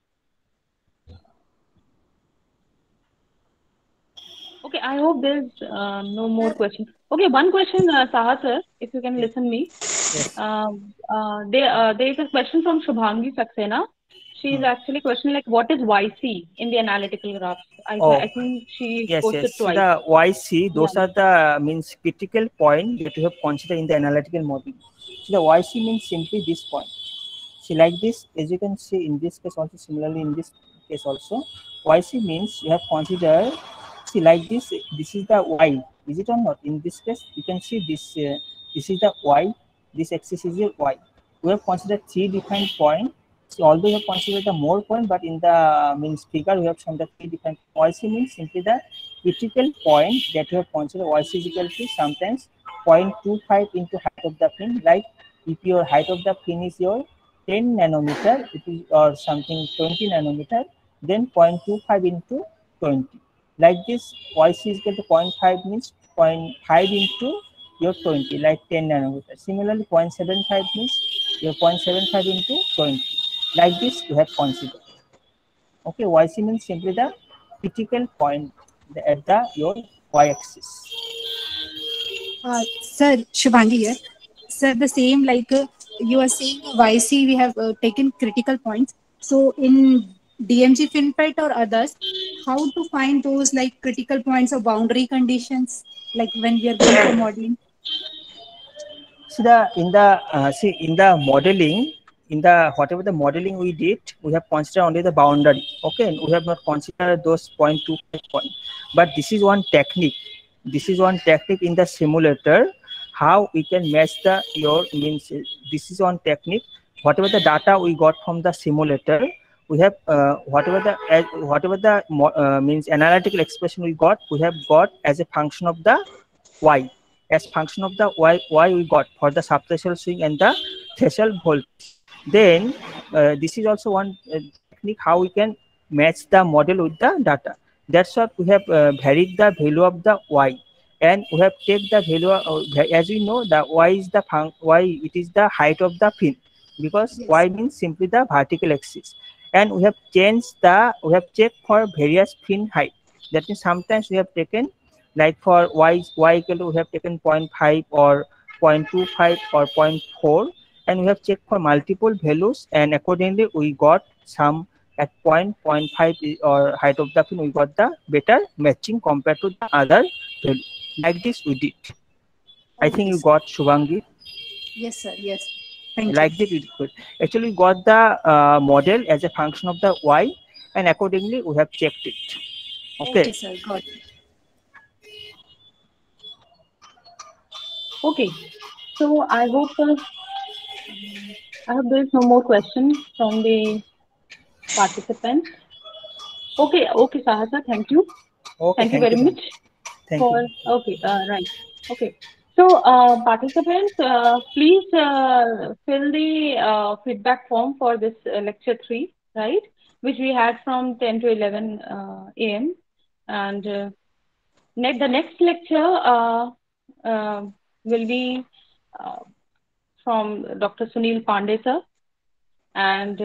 Okay, I hope there's uh, no more questions. Okay, one question, uh, Saha sir, if you can listen me. Yes. Um, uh, there, uh, there is a question from Shubhangi Saxena. She's hmm. actually questioning like, what is YC in the analytical graphs? I, oh. I think she yes, posted yes. twice. The YC, those yeah. are the means critical point that you have considered in the analytical model. So the YC means simply this point. See, like this, as you can see in this case also, similarly in this case also, YC means you have considered see like this this is the y. Is it or not? In this case you can see this uh, this is the y. This axis is the y. We have considered three different points. So although we have considered the more point but in the means figure we have shown the three different points. Means simply the critical point that we have considered y is equal to sometimes 0.25 into height of the fin. Like if your height of the fin is your 10 nanometer it is or something 20 nanometer then 0.25 into 20 like this yc is equal to 0.5 means 0.5 into your 20 like 10 nanometer. Similarly 0.75 means your 0.75 into 20 like this you have considered. Okay yc means simply the critical point at the your y-axis. Uh, sir shubhangi here. Sir the same like uh, you are saying yc we have uh, taken critical points. So in DMG FinFET or others, how to find those like critical points or boundary conditions, like when we are going for modeling? So the in the uh, see in the modeling, in the whatever the modeling we did, we have considered only the boundary. Okay, and we have not considered those point two point. But this is one technique. This is one technique in the simulator. How we can match the your means. This is one technique. Whatever the data we got from the simulator, we have uh, whatever the uh, whatever the uh, means analytical expression we got we have got as a function of the y. As function of the y y we got for the subthreshold swing and the threshold voltage then uh, this is also one uh, technique how we can match the model with the data. That's what we have uh, varied the value of the y. And we have take the value as we know the y is the y it is the height of the fin. Because yes. y means simply the vertical axis and we have changed the we have checked for various fin height. That means sometimes we have taken like for y y equal to we have taken 0.5 or 0.25 or 0.4 and we have checked for multiple values and accordingly we got some at point 0.5 or height of the fin we got the better matching compared to the other value. Like this we did. I think you got shubhangi. Yes sir. Yes Thank like you. the Actually, we got the uh, model as a function of the y, and accordingly we have checked it. Okay. Okay, sir. Got it. Okay. So I hope uh, I hope there is no more questions from the participants. Okay. Okay, Sahasa. Thank you. Okay, thank, thank you very you. much. Thank for, you. Okay. Uh, right. Okay. So, uh, participants, uh, please uh, fill the uh, feedback form for this uh, lecture 3, right, which we had from 10 to 11 uh, a.m. And ne the next lecture will be from Dr. Sunil Pandey, sir. And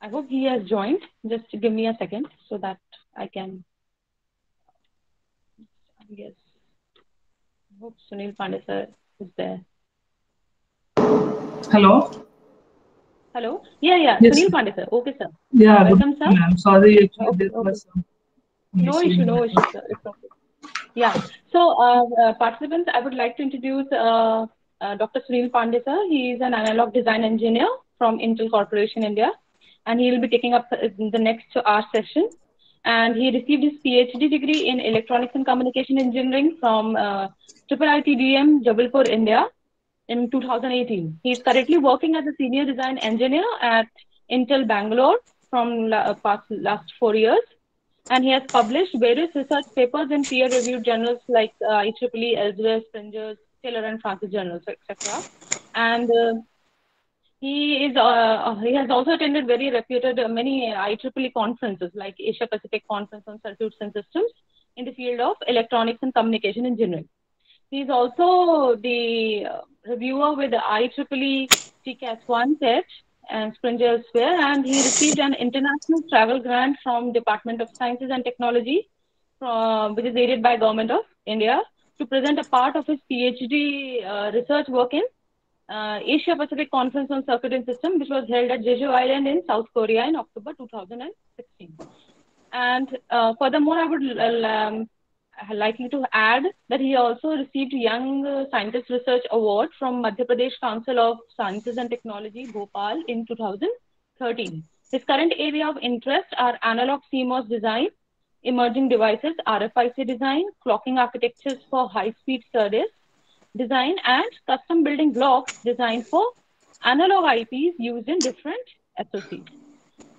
I hope he has joined. Just give me a second so that I can, yes hope Sunil Pandey sir is there. Hello. Hello. Yeah, yeah. Yes. Sunil Pandey sir. Okay, sir. Yeah. Welcome, sir. I'm sorry. Actually, okay, there was okay. no issue. No issue, sir. It's okay. Yeah. So, uh, uh, participants, I would like to introduce uh, uh Dr. Sunil Pandey sir. He is an analog design engineer from Intel Corporation India, and he will be taking up the next hour session and he received his PhD degree in Electronics and Communication Engineering from uh, IIT Jabalpur, India in 2018. He is currently working as a senior design engineer at Intel Bangalore from la- past last four years, and he has published various research papers in peer-reviewed journals like uh, IEEE, Elsevier, Springer, Taylor and Francis journals, etc. And uh, he is uh, he has also attended very reputed uh, many IEEE conferences like Asia Pacific Conference on Circuits and Systems in the field of electronics and communication engineering. He is also the uh, reviewer with the IEEE TCAS 1 set and Springer Sphere, and he received an international travel grant from Department of Sciences and Technology, from, which is aided by Government of India, to present a part of his PhD uh, research work in uh, Asia Pacific Conference on Circuit and System, which was held at Jeju Island in South Korea in October 2016. And uh, furthermore, I would um, to add that he also received Young Scientist Research Award from Madhya Pradesh Council of Sciences and Technology, Bhopal, in 2013. His current area of interest are analog CMOS design, emerging devices, RFIC design, clocking architectures for high-speed SerDes design, and custom building blocks designed for analog IPs used in different SoCs.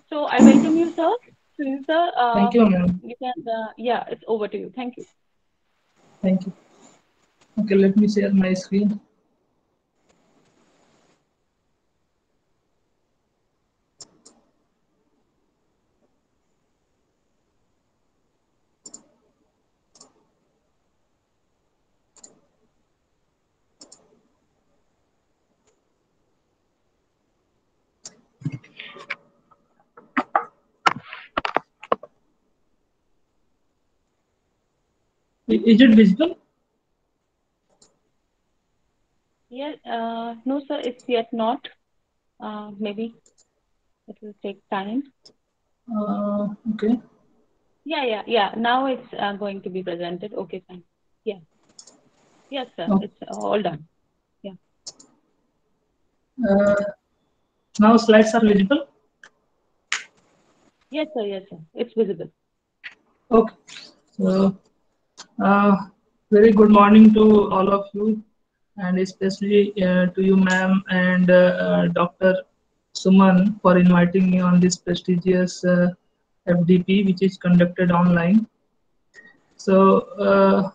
So I welcome you, sir. Sir, uh, Thank you, ma'am. you can, uh, yeah, it's over to you. Thank you. Thank you. Okay, let me share my screen. Is it visible? Yeah, uh, no, sir, it's yet not. Uh, maybe it will take time. Uh, okay. Yeah, yeah, yeah. Now it's uh, going to be presented. Okay, fine. Yeah. Yes, sir. Okay. It's all done. Yeah. Uh, now slides are visible. Yes, sir. Yes, sir. It's visible. Okay. So, uh, very good morning to all of you, and especially uh, to you, ma'am, and uh, uh, Dr. Suman for inviting me on this prestigious uh, FDP, which is conducted online. So, uh,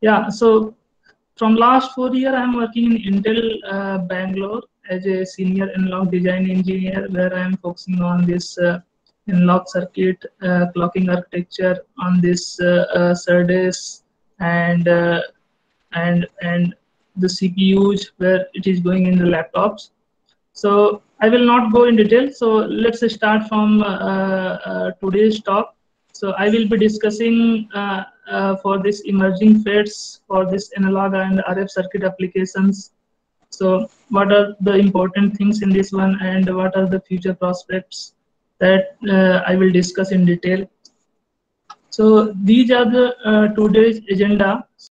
yeah, so from last four year, I'm working in Intel Bangalore as a senior analog design engineer, where I'm focusing on this uh, analog circuit uh, clocking architecture on this uh, uh, SerDes and uh, and and the CPUs where it is going in the laptops. So I will not go in detail. So let's start from uh, uh, today's talk. So I will be discussing uh, uh, for this emerging FETs for this analog and RF circuit applications. So what are the important things in this one and what are the future prospects that uh, I will discuss in detail. So these are the uh, today's agenda.